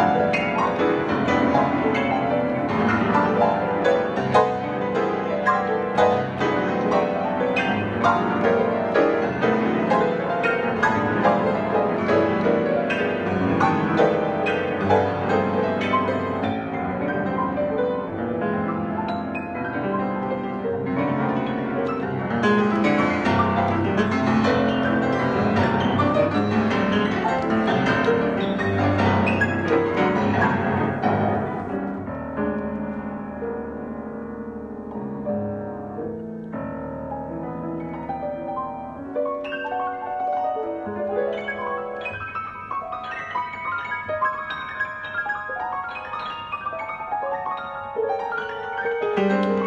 Música Música